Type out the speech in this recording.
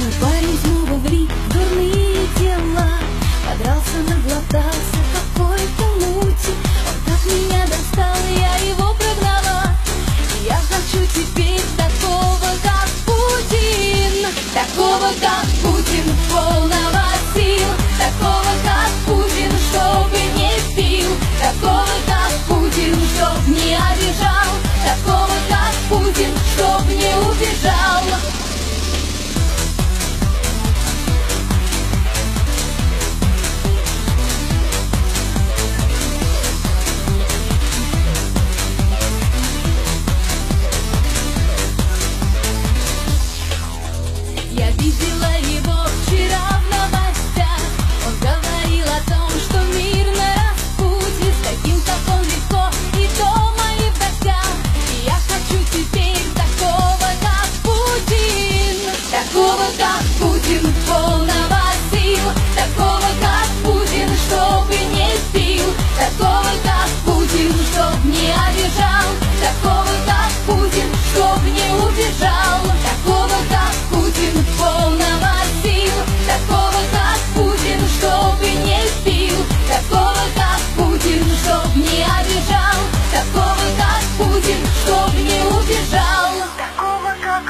Мой парень снова в дурные дела. Подрался, наглотался, какой